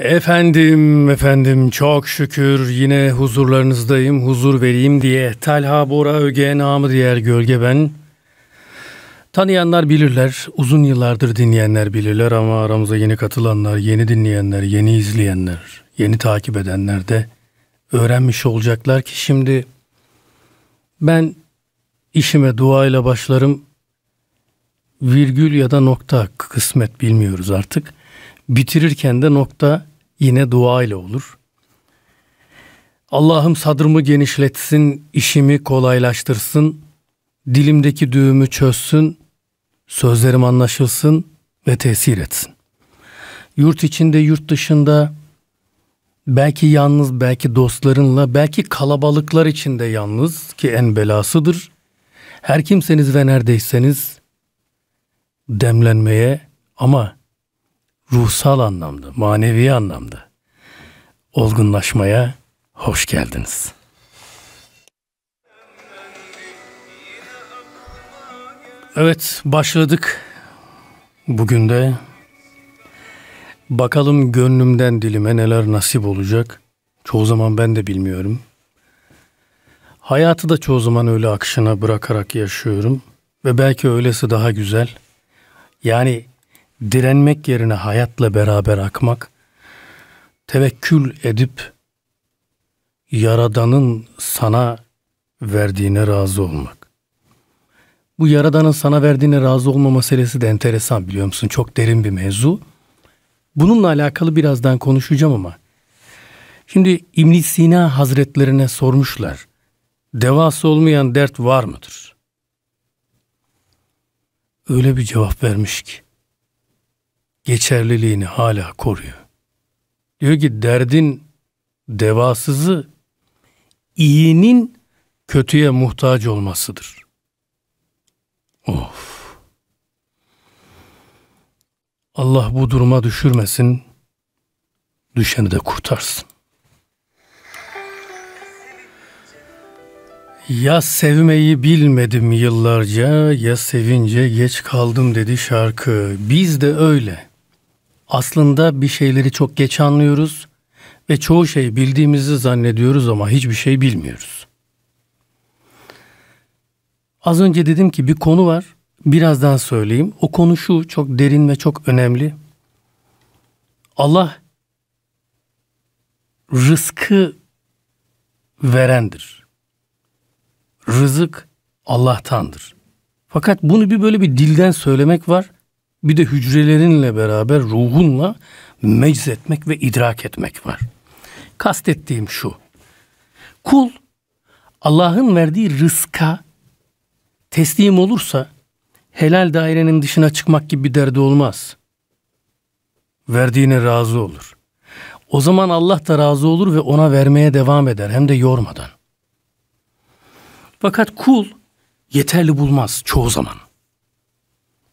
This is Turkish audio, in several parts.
Efendim, efendim çok şükür yine huzurlarınızdayım. Huzur vereyim diye Talha Bora Öge namı diğer gölge ben. Tanıyanlar bilirler, uzun yıllardır dinleyenler bilirler ama aramıza yeni katılanlar, yeni dinleyenler, yeni izleyenler, yeni takip edenler de öğrenmiş olacaklar ki şimdi ben işime duayla başlarım. Virgül ya da nokta kısmet bilmiyoruz artık. Bitirirken de nokta yine dua ile olur. Allah'ım sadrımı genişletsin, işimi kolaylaştırsın, dilimdeki düğümü çözsün, sözlerim anlaşılsın ve tesir etsin. Yurt içinde, yurt dışında, belki yalnız, belki dostlarınla, belki kalabalıklar içinde yalnız ki en belasıdır. Her kimseniz ve neredeyseniz demlenmeye ama ruhsal anlamda, manevi anlamda olgunlaşmaya hoş geldiniz. Evet, başladık. Bugün de bakalım gönlümden dilime neler nasip olacak. Çoğu zaman ben de bilmiyorum. Hayatı da çoğu zaman öyle akışına bırakarak yaşıyorum ve belki öylesi daha güzel. Yani direnmek yerine hayatla beraber akmak, tevekkül edip Yaradan'ın sana verdiğine razı olmak. Bu Yaradan'ın sana verdiğine razı olma meselesi de enteresan biliyor musun? Çok derin bir mevzu. Bununla alakalı birazdan konuşacağım ama. Şimdi İbn Sina Hazretlerine sormuşlar. Devası olmayan dert var mıdır? Öyle bir cevap vermiş ki geçerliliğini hala koruyor. Diyor ki derdin devasızı iyinin kötüye muhtaç olmasıdır. Of. Allah bu duruma düşürmesin, düşeni de kurtarsın. Ya sevmeyi bilmedim yıllarca ya sevince geç kaldım dedi şarkı. Biz de öyle. Aslında bir şeyleri çok geç anlıyoruz ve çoğu şey bildiğimizi zannediyoruz ama hiçbir şey bilmiyoruz. Az önce dedim ki bir konu var. Birazdan söyleyeyim. O konu şu çok derin ve çok önemli. Allah rızkı verendir. Rızık Allah'tandır. Fakat bunu bir böyle bir dilden söylemek var. Bir de hücrelerinle beraber ruhunla meczetmek ve idrak etmek var. Kastettiğim şu. Kul Allah'ın verdiği rızka teslim olursa helal dairenin dışına çıkmak gibi bir derdi olmaz. Verdiğine razı olur. O zaman Allah da razı olur ve ona vermeye devam eder hem de yormadan. Fakat kul yeterli bulmaz çoğu zaman.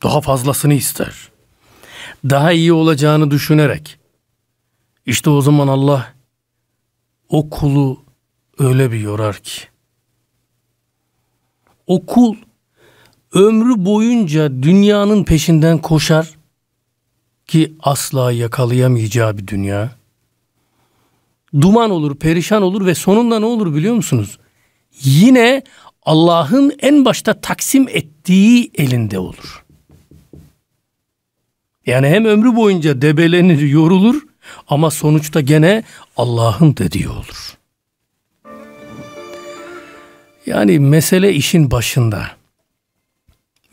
Daha fazlasını ister. Daha iyi olacağını düşünerek. İşte o zaman Allah o kulu öyle bir yorar ki. O kul ömrü boyunca dünyanın peşinden koşar ki asla yakalayamayacağı bir dünya. Duman olur, perişan olur ve sonunda ne olur biliyor musunuz? Yine Allah'ın en başta taksim ettiği elinde olur. Yani hem ömrü boyunca debelenir, yorulur ama sonuçta gene Allah'ın dediği olur. Yani mesele işin başında.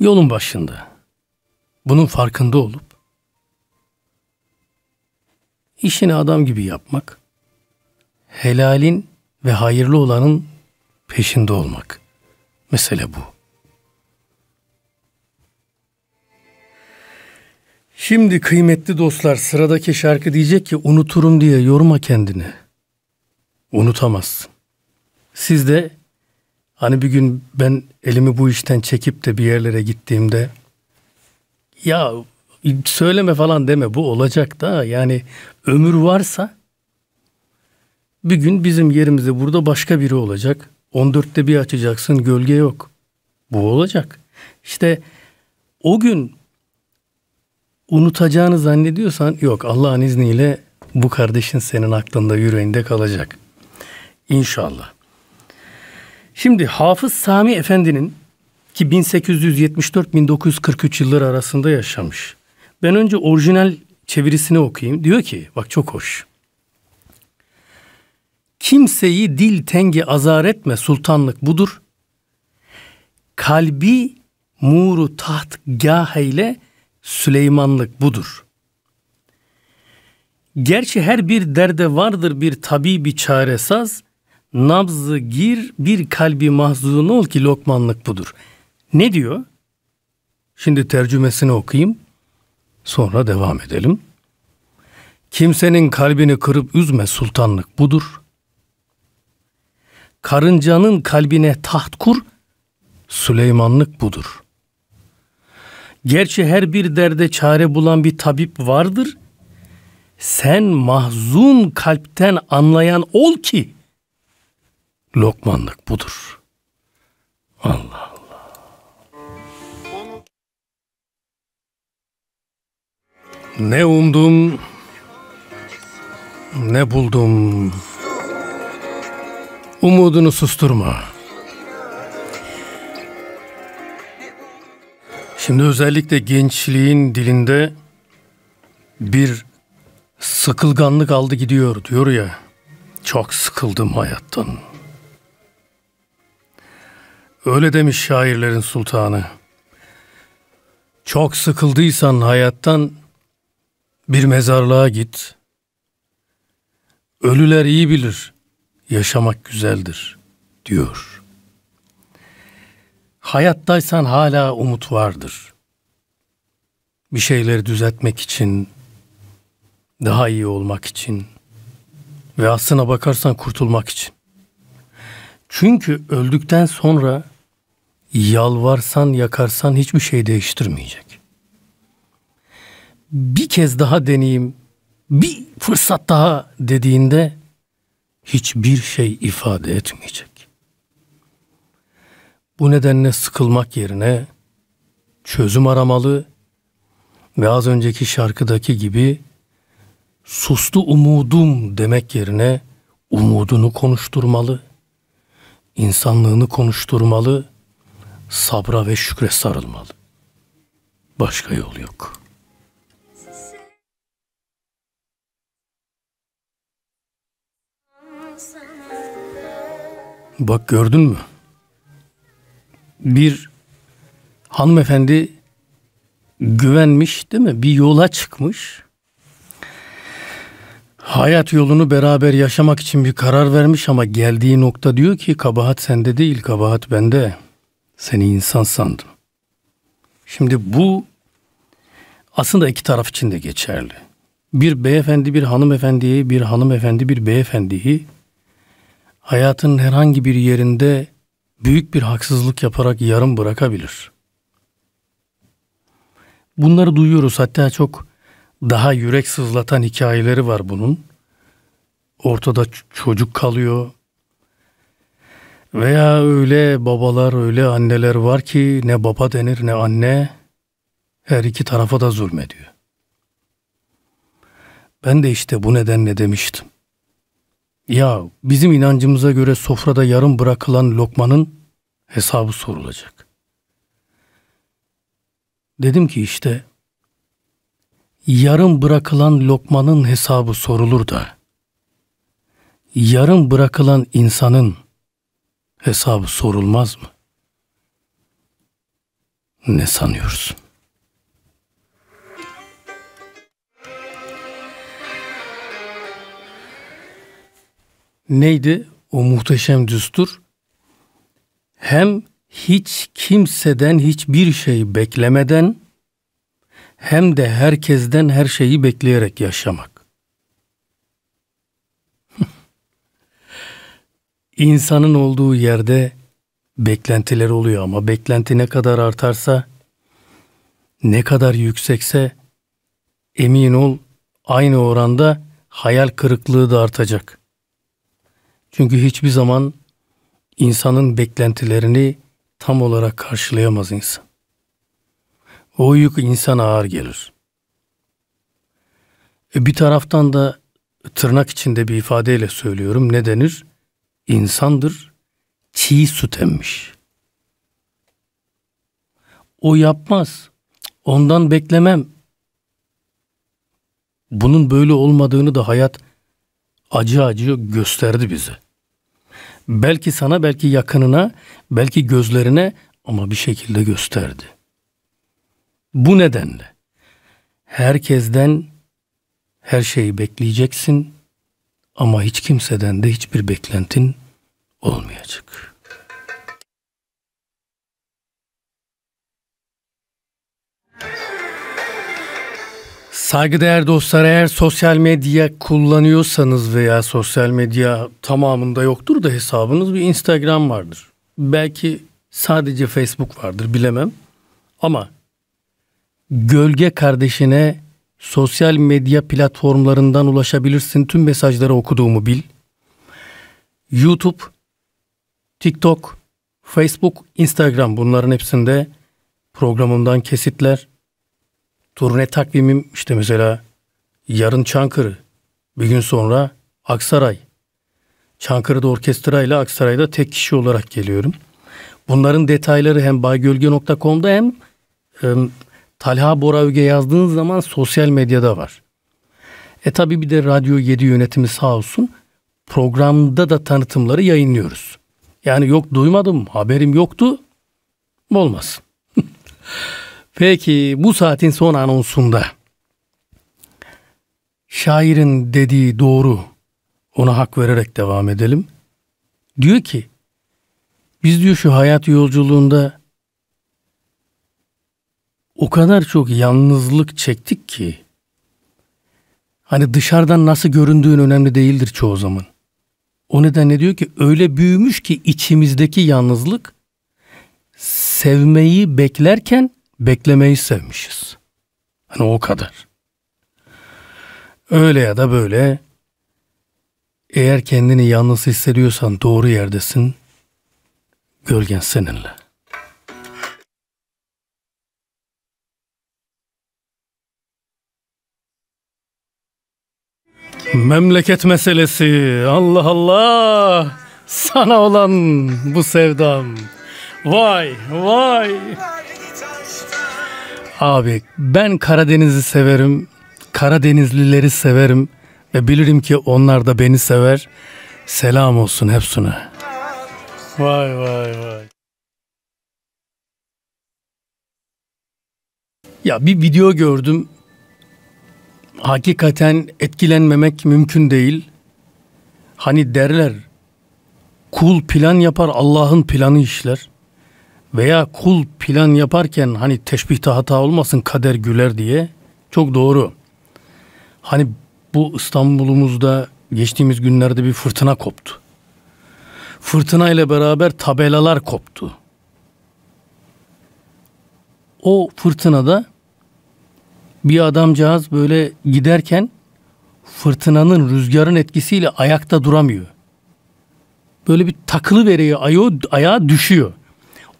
Yolun başında. Bunun farkında olup işini adam gibi yapmak, helalin ve hayırlı olanın peşinde olmak. Mesele bu. Şimdi kıymetli dostlar sıradaki şarkı diyecek ki unuturum diye yorma kendini. Unutamazsın. Siz de hani bir gün ben elimi bu işten çekip de bir yerlere gittiğimde ya söyleme falan deme bu olacak da yani ömür varsa bir gün bizim yerimizde burada başka biri olacak. 14'te bir açacaksın gölge yok. Bu olacak. İşte o gün unutacağını zannediyorsan yok Allah'ın izniyle Bu kardeşin senin aklında yüreğinde kalacak. İnşallah. Şimdi Hafız Sami Efendi'nin ki 1874-1943 yılları arasında yaşamış. Ben önce orijinal çevirisini okuyayım. Diyor ki bak çok hoş. Kimseyi dil tengi azar etme sultanlık budur. Kalbi muru taht gah eyle Süleymanlık budur. Gerçi her bir derde vardır bir tabi çare saz. Nabzı gir bir kalbi mahzun ol ki lokmanlık budur. Ne diyor? Şimdi tercümesini okuyayım. Sonra devam edelim. Kimsenin kalbini kırıp üzme sultanlık budur. Karıncanın kalbine taht kur, Süleymanlık budur. Gerçi her bir derde çare bulan bir tabip vardır. Sen mahzun kalpten anlayan ol ki lokmanlık budur. Allah Allah. Ne umdum ne buldum. Umudunu susturma. Şimdi özellikle gençliğin dilinde bir sıkılganlık aldı gidiyor diyor ya. Çok sıkıldım hayattan. Öyle demiş şairlerin sultanı. Çok sıkıldıysan hayattan bir mezarlığa git. Ölüler iyi bilir yaşamak güzeldir diyor. Hayattaysan hala umut vardır. Bir şeyleri düzeltmek için, daha iyi olmak için ve aslına bakarsan kurtulmak için. Çünkü öldükten sonra yalvarsan yakarsan hiçbir şey değiştirmeyecek. Bir kez daha deneyeyim, bir fırsat daha dediğinde hiçbir şey ifade etmeyecek. Bu nedenle sıkılmak yerine çözüm aramalı ve az önceki şarkıdaki gibi sustu umudum demek yerine umudunu konuşturmalı, insanlığını konuşturmalı, sabra ve şükre sarılmalı. Başka yol yok.'' Bak gördün mü? Bir hanımefendi güvenmiş değil mi? Bir yola çıkmış. Hayat yolunu beraber yaşamak için bir karar vermiş ama geldiği nokta diyor ki kabahat sende değil, kabahat bende. Seni insan sandım. Şimdi bu aslında iki taraf için de geçerli. Bir beyefendi bir hanımefendiyi, bir hanımefendi bir beyefendiyi hayatın herhangi bir yerinde büyük bir haksızlık yaparak yarım bırakabilir. Bunları duyuyoruz hatta çok daha yürek sızlatan hikayeleri var bunun. Ortada çocuk kalıyor. Veya öyle babalar, öyle anneler var ki ne baba denir ne anne her iki tarafa da zulmediyor. Ben de işte bu nedenle demiştim. Ya bizim inancımıza göre sofrada yarım bırakılan lokmanın hesabı sorulacak. Dedim ki işte yarım bırakılan lokmanın hesabı sorulur da yarım bırakılan insanın hesabı sorulmaz mı? Ne sanıyorsun? Neydi o muhteşem düstur? Hem hiç kimseden hiçbir şey beklemeden hem de herkesten her şeyi bekleyerek yaşamak. İnsanın olduğu yerde beklentiler oluyor ama beklenti ne kadar artarsa ne kadar yüksekse emin ol aynı oranda hayal kırıklığı da artacak. Çünkü hiçbir zaman insanın beklentilerini tam olarak karşılayamaz insan. O yük insana ağır gelir. E bir taraftan da tırnak içinde bir ifadeyle söylüyorum. Ne denir? İnsandır, çiğ süt emmiş. O yapmaz. Ondan beklemem. Bunun böyle olmadığını da hayat acı acı gösterdi bize. Belki sana, belki yakınına, belki gözlerine ama bir şekilde gösterdi. Bu nedenle herkesten her şeyi bekleyeceksin ama hiç kimseden de hiçbir beklentin olmayacak. Saygıdeğer dostlar eğer sosyal medya kullanıyorsanız veya sosyal medya tamamında yoktur da hesabınız bir Instagram vardır. Belki sadece Facebook vardır bilemem. Ama gölge kardeşine sosyal medya platformlarından ulaşabilirsin. Tüm mesajları okuduğumu bil. YouTube, TikTok, Facebook, Instagram bunların hepsinde programımdan kesitler. Turne takvimim işte mesela yarın Çankırı, bir gün sonra Aksaray. Çankırı'da orkestrayla Aksaray'da tek kişi olarak geliyorum. Bunların detayları hem baygölge.com'da hem e, Talha Bora Öge yazdığınız zaman sosyal medyada var. E tabi bir de Radyo 7 yönetimi sağ olsun programda da tanıtımları yayınlıyoruz. Yani yok duymadım haberim yoktu olmaz. Peki bu saatin son anonsunda şairin dediği doğru ona hak vererek devam edelim. Diyor ki biz diyor şu hayat yolculuğunda o kadar çok yalnızlık çektik ki hani dışarıdan nasıl göründüğün önemli değildir çoğu zaman. O nedenle diyor ki öyle büyümüş ki içimizdeki yalnızlık sevmeyi beklerken beklemeyi sevmişiz. Hani o kadar. Öyle ya da böyle eğer kendini yalnız hissediyorsan doğru yerdesin. Gölgen seninle. Memleket meselesi. Allah Allah. Sana olan bu sevdam. Vay vay. Abi ben Karadeniz'i severim. Karadenizlileri severim. Ve bilirim ki onlar da beni sever. Selam olsun hepsine. Vay vay vay. Ya bir video gördüm hakikaten etkilenmemek mümkün değil. Hani derler kul plan yapar Allah'ın planı işler. Veya kul plan yaparken hani teşbihte hata olmasın kader güler diye. Çok doğru. Hani bu İstanbul'umuzda geçtiğimiz günlerde bir fırtına koptu. Fırtına ile beraber tabelalar koptu. O fırtınada bir adamcağız böyle giderken fırtınanın rüzgarın etkisiyle ayakta duramıyor. Böyle bir takılı veriyor ayağı, ayağı düşüyor.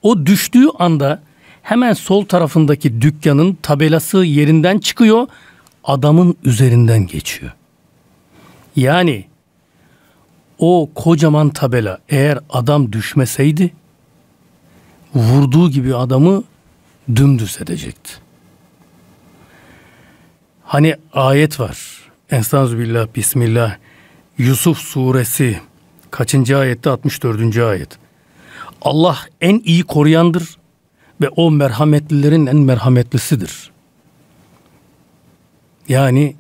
O düştüğü anda hemen sol tarafındaki dükkanın tabelası yerinden çıkıyor. Adamın üzerinden geçiyor. Yani o kocaman tabela eğer adam düşmeseydi vurduğu gibi adamı dümdüz edecekti. Hani ayet var. Estağfirullah, Bismillah. Yusuf suresi kaçıncı ayette? 64. ayet. Allah en iyi koruyandır ve o merhametlilerin en merhametlisidir. Yani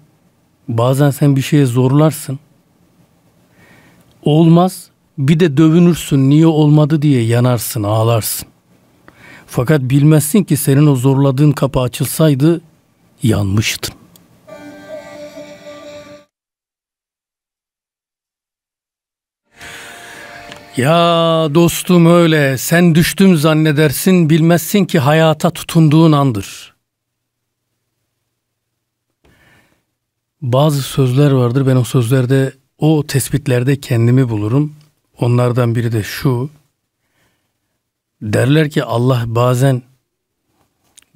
bazen sen bir şeye zorlarsın. Olmaz bir de dövünürsün niye olmadı diye yanarsın ağlarsın. Fakat bilmezsin ki senin o zorladığın kapı açılsaydı yanmıştın. Ya dostum öyle sen düştüm zannedersin bilmezsin ki hayata tutunduğun andır. Bazı sözler vardır ben o sözlerde o tespitlerde kendimi bulurum. Onlardan biri de şu. Derler ki Allah bazen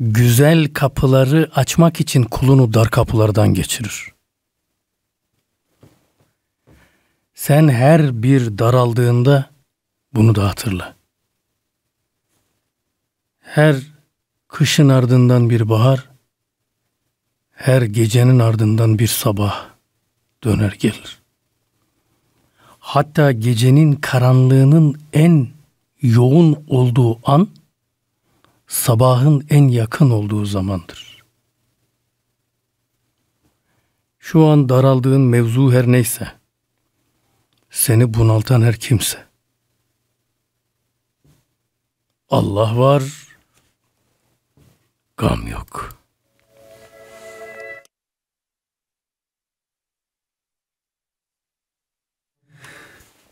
güzel kapıları açmak için kulunu dar kapılardan geçirir. Sen her bir daraldığında bunu da hatırla. Her kışın ardından bir bahar, her gecenin ardından bir sabah döner gelir. Hatta gecenin karanlığının en yoğun olduğu an sabahın en yakın olduğu zamandır. Şu an daraldığın mevzu her neyse, seni bunaltan her kimse. Allah var, gam yok.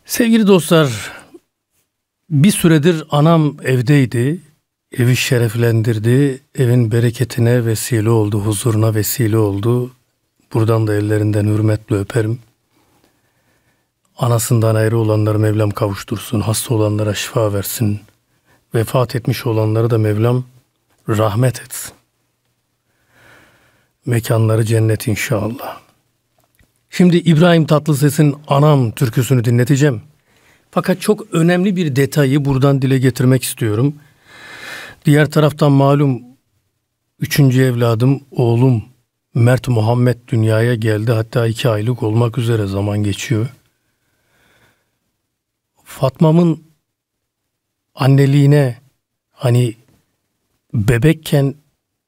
Sevgili dostlar, bir süredir anam evdeydi. Evi şereflendirdi, evin bereketine vesile oldu, huzuruna vesile oldu. Buradan da ellerinden hürmetle öperim. Anasından ayrı olanları Mevlam kavuştursun, hasta olanlara şifa versin. Vefat etmiş olanları da Mevlam rahmet etsin. Mekanları cennet inşallah. Şimdi İbrahim Tatlıses'in Anam türküsünü dinleteceğim. Fakat çok önemli bir detayı buradan dile getirmek istiyorum. Diğer taraftan malum üçüncü evladım oğlum Mert Muhammed dünyaya geldi. Hatta iki aylık olmak üzere zaman geçiyor. Fatma'mın anneliğine hani bebekken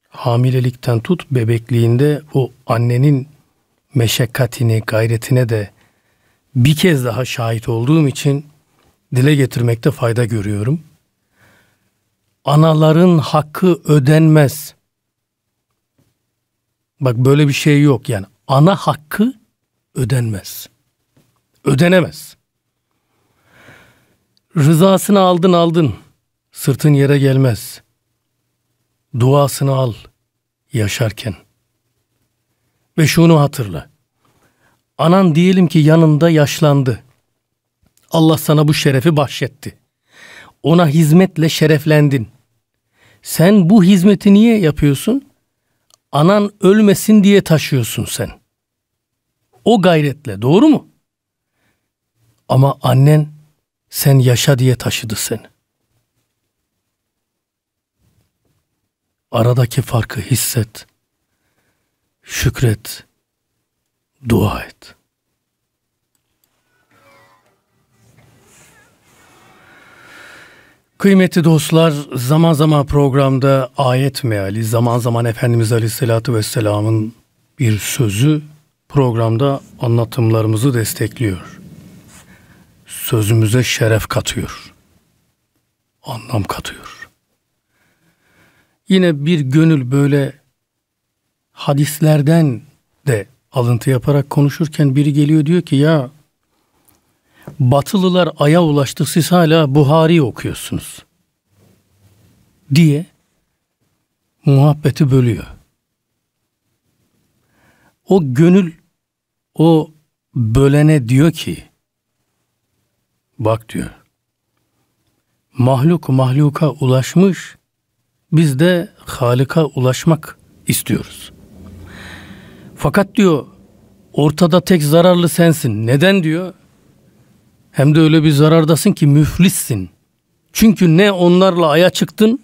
hamilelikten tut bebekliğinde o annenin meşakkatini, gayretine de bir kez daha şahit olduğum için dile getirmekte fayda görüyorum. Anaların hakkı ödenmez. Bak böyle bir şey yok yani. Ana hakkı ödenmez. Ödenemez. Rızasını aldın aldın. Sırtın yere gelmez. Duasını al yaşarken. Ve şunu hatırla. Anan diyelim ki yanında yaşlandı. Allah sana bu şerefi bahşetti. Ona hizmetle şereflendin. Sen bu hizmeti niye yapıyorsun? Anan ölmesin diye taşıyorsun sen. O gayretle doğru mu? Ama annen sen yaşa diye taşıdı seni. Aradaki farkı hisset. Şükret. Dua et. Kıymetli dostlar, zaman zaman programda ayet meali, zaman zaman Efendimiz Aleyhisselatü Vesselam'ın bir sözü programda anlatımlarımızı destekliyor. Sözümüze şeref katıyor. Anlam katıyor. Yine bir gönül böyle hadislerden de alıntı yaparak konuşurken biri geliyor diyor ki ya Batılılar aya ulaştı siz hala Buhari okuyorsunuz diye muhabbeti bölüyor. O gönül o bölene diyor ki bak diyor mahluk mahluka ulaşmış biz de Halık'a ulaşmak istiyoruz. Fakat diyor ortada tek zararlı sensin. Neden diyor? Hem de öyle bir zarardasın ki müflissin. Çünkü ne onlarla aya çıktın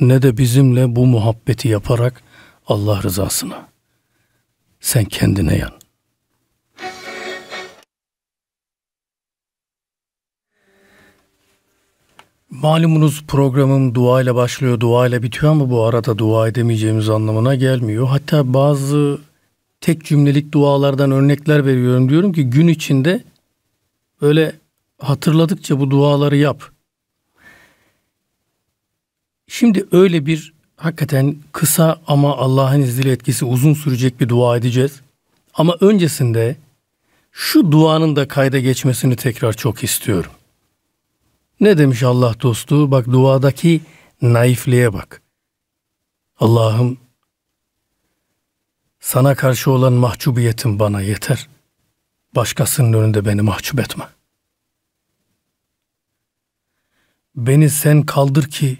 ne de bizimle bu muhabbeti yaparak Allah rızasına. Sen kendine yan. Malumunuz programım dua ile başlıyor, dua ile bitiyor ama bu arada dua edemeyeceğimiz anlamına gelmiyor. Hatta bazı tek cümlelik dualardan örnekler veriyorum. Diyorum ki gün içinde öyle hatırladıkça bu duaları yap. Şimdi öyle bir hakikaten kısa ama Allah'ın izniyle etkisi uzun sürecek bir dua edeceğiz. Ama öncesinde şu duanın da kayda geçmesini tekrar çok istiyorum. Ne demiş Allah dostu? Bak duadaki naifliğe bak. Allah'ım sana karşı olan mahcubiyetim bana yeter. Başkasının önünde beni mahcup etme. Beni sen kaldır ki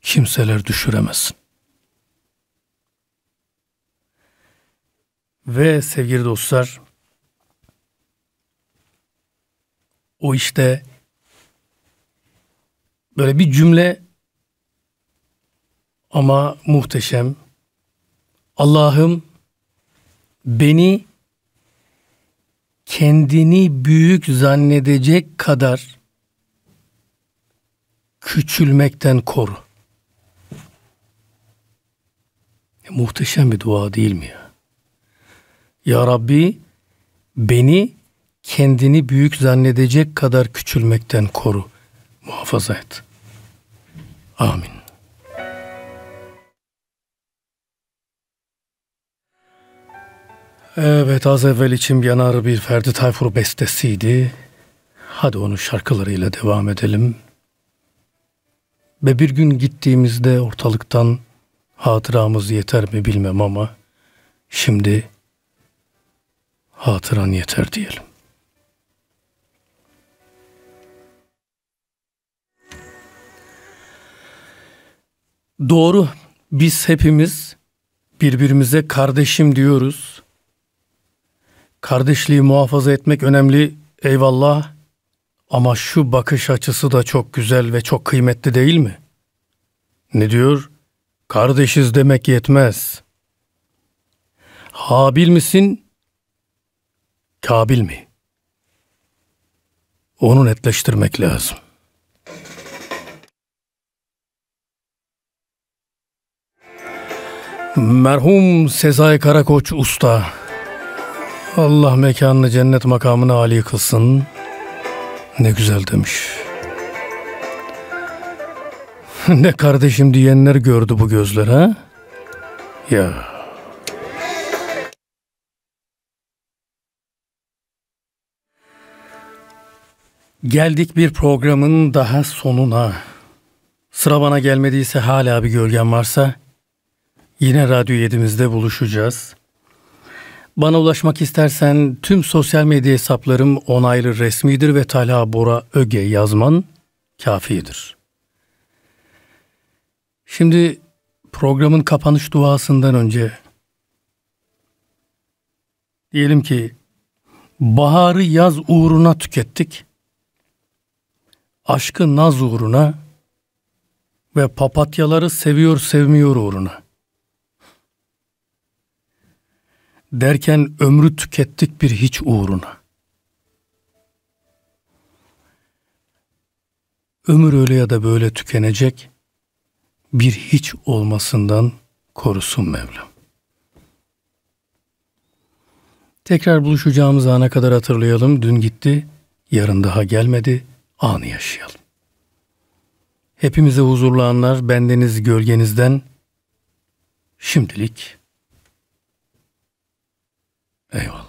kimseler düşüremesin. Ve sevgili dostlar, o işte böyle bir cümle ama muhteşem. Allah'ım beni kendini büyük zannedecek kadar küçülmekten koru. Ya, muhteşem bir dua değil mi ya? Ya Rabbi beni kendini büyük zannedecek kadar küçülmekten koru. Muhafaza et. Amin. Evet az evvel içim yanar bir Ferdi Tayfur bestesiydi. Hadi onun şarkılarıyla devam edelim. Ve bir gün gittiğimizde ortalıktan hatıramız yeter mi bilmem ama şimdi hatıran yeter diyelim. Doğru biz hepimiz birbirimize kardeşim diyoruz. Kardeşliği muhafaza etmek önemli eyvallah ama şu bakış açısı da çok güzel ve çok kıymetli değil mi? Ne diyor? Kardeşiz demek yetmez. Habil misin? Kabil mi? Onu netleştirmek lazım. Merhum Sezai Karakoç Usta Allah mekanını cennet makamına âli kılsın. Ne güzel demiş. ne kardeşim diyenler gördü bu gözler ha? Ya. Geldik bir programın daha sonuna. Sıra bana gelmediyse hala bir gölgem varsa yine Radyo 7'mizde buluşacağız. Bana ulaşmak istersen tüm sosyal medya hesaplarım onaylı resmidir ve Talha Bora Öge yazman kafidir. Şimdi programın kapanış duasından önce diyelim ki baharı yaz uğruna tükettik. Aşkı naz uğruna ve papatyaları seviyor sevmiyor uğruna. Derken ömrü tükettik bir hiç uğruna. Ömür öyle ya da böyle tükenecek, bir hiç olmasından korusun Mevlam. Tekrar buluşacağımız ana kadar hatırlayalım. Dün gitti, yarın daha gelmedi, anı yaşayalım. Hepimize huzurlu anlar bendeniz gölgenizden şimdilik Anyway.